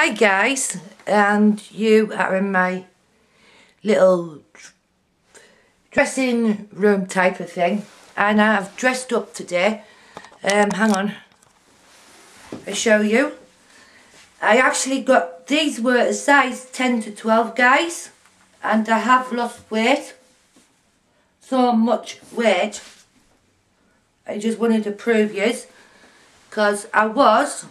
Hi guys, and you are in my little dressing room type of thing and I've dressed up today. Um, hang on, I show you. I actually got, these were a size 10 to 12 guys and I have lost weight, so much weight. I just wanted to prove yes because I was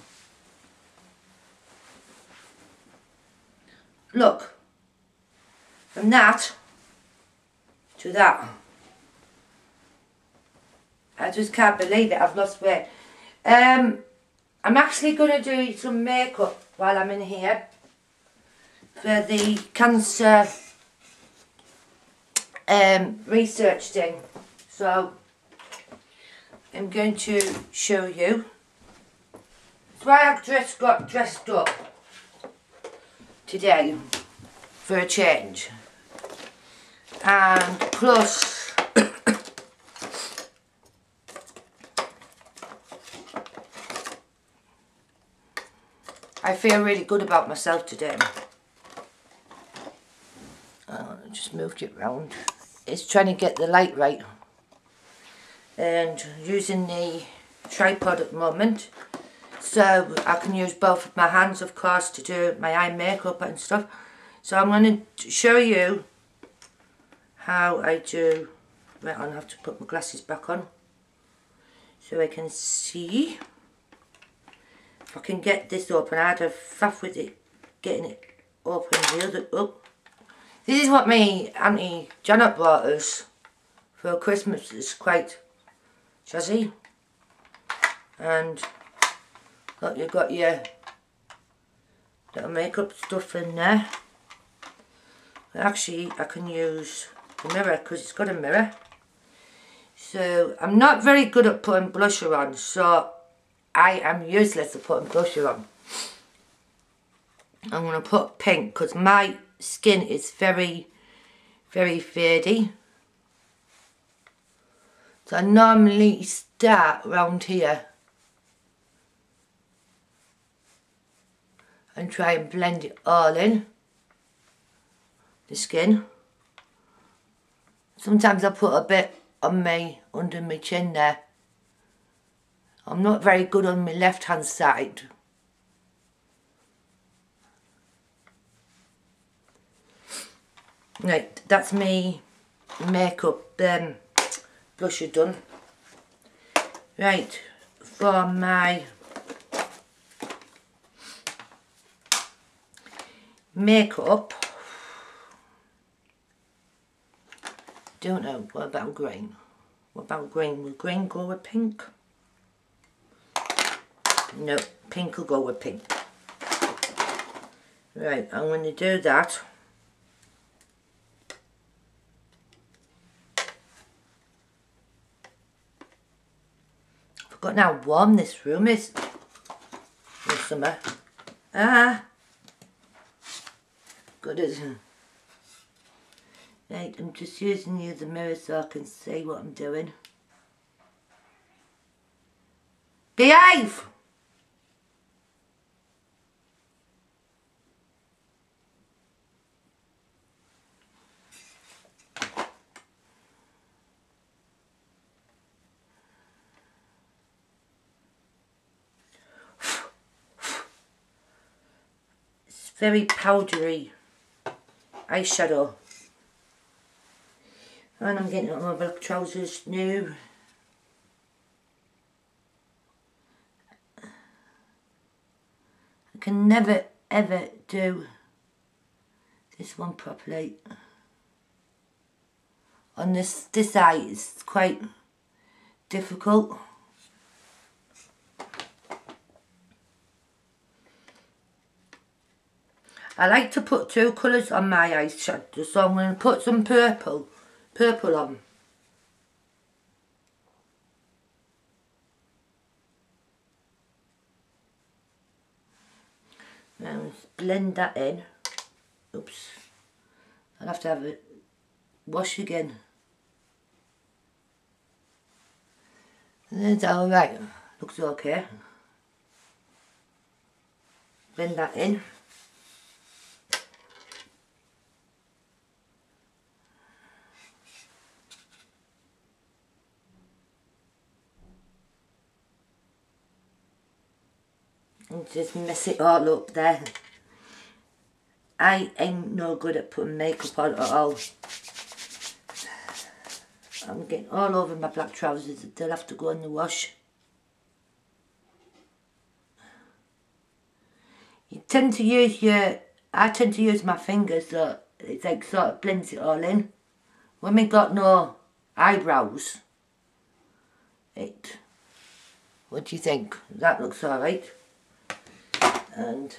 Look, from that to that. I just can't believe it, I've lost weight. Um, I'm actually going to do some makeup while I'm in here for the cancer um, research thing. So, I'm going to show you. That's why I've just got dressed up today for a change. And plus I feel really good about myself today. Oh, I just moved it round. It's trying to get the light right. And using the tripod at the moment so I can use both of my hands of course to do my eye makeup and stuff. So I'm going to show you how I do, right on I have to put my glasses back on so I can see if I can get this open. I had a faff with it getting it open the other up. This is what my Auntie Janet brought us for Christmas. It's quite jazzy and Look, you've got your little makeup stuff in there. Actually, I can use the mirror because it's got a mirror. So, I'm not very good at putting blusher on, so I am useless at putting blusher on. I'm going to put pink because my skin is very, very fadey. So I normally start around here and try and blend it all in the skin. Sometimes I put a bit on my under my chin there. I'm not very good on my left hand side. Right that's me makeup um, blusher done. Right for my makeup. Don't know. What about green? What about green? Will green go with pink? No, pink will go with pink. Right, I'm going to do that. I Forgotten how warm this room is in summer. Ah good as Right, I'm just using you a mirror so I can see what I'm doing. Behave! It's very powdery eyeshadow. And I'm getting my black trousers new. I can never ever do this one properly. On this, this eye it's quite difficult. I like to put two colours on my eyeshadow, so I'm going to put some purple, purple on. Now blend that in. Oops. I'll have to have it wash again. That's alright. Looks okay. Blend that in. Just mess it all up there. I ain't no good at putting makeup on at all. I'm getting all over my black trousers. They'll have to go in the wash. You tend to use your, I tend to use my fingers so it's like sort of blends it all in. When we got no eyebrows, it, what do you think? That looks alright. And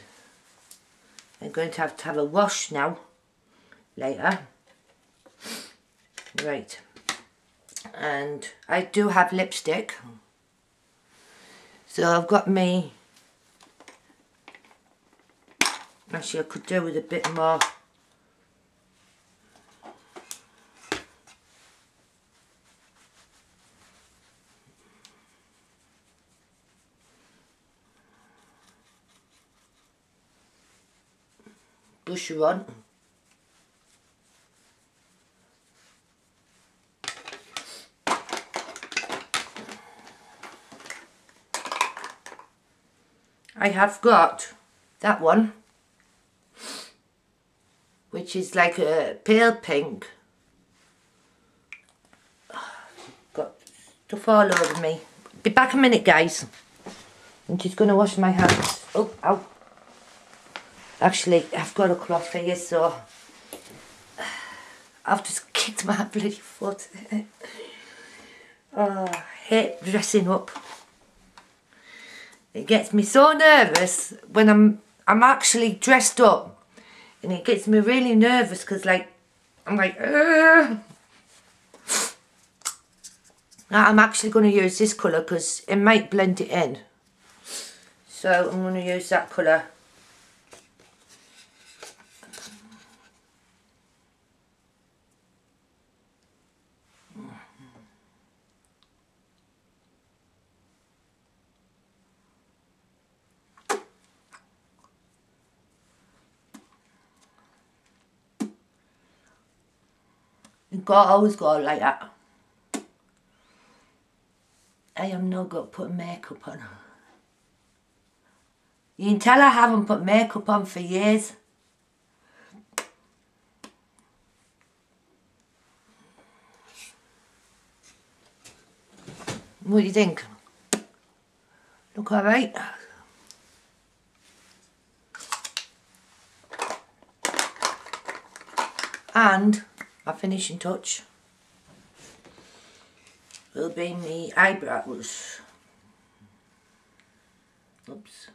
I'm going to have to have a wash now, later. Right. And I do have lipstick. So I've got me Actually, I could do with a bit more. Blusher on. I have got that one which is like a pale pink. Got stuff all over me. Be back a minute, guys. I'm just going to wash my hands. Oh, ow. Actually, I've got a cloth here, so I've just kicked my bloody foot. oh, I hate dressing up. It gets me so nervous when I'm I'm actually dressed up and it gets me really nervous because like I'm like Ugh. I'm actually going to use this colour because it might blend it in so I'm going to use that colour got always got like that. I am no good putting makeup on. You can tell I haven't put makeup on for years. What do you think? Look alright? And my finishing touch will be my eyebrows. Oops.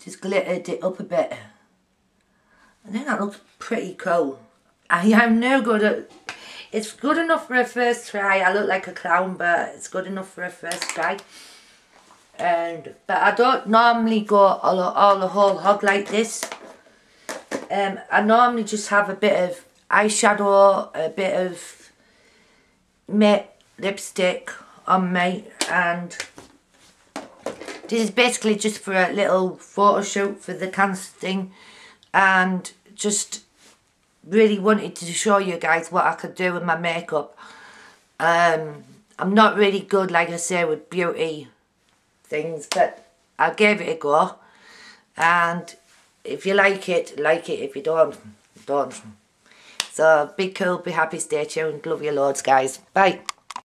Just glittered it up a bit. I think that looks pretty cool. I am no good at... It's good enough for a first try. I look like a clown, but it's good enough for a first try. And But I don't normally go all, all the whole hog like this. Um, I normally just have a bit of eyeshadow, a bit of matte lipstick on me and this is basically just for a little photo shoot for the casting and just really wanted to show you guys what I could do with my makeup. Um, I'm not really good, like I say, with beauty things, but I gave it a go. And if you like it, like it. If you don't, don't. So be cool, be happy, stay tuned. Love you loads, guys. Bye.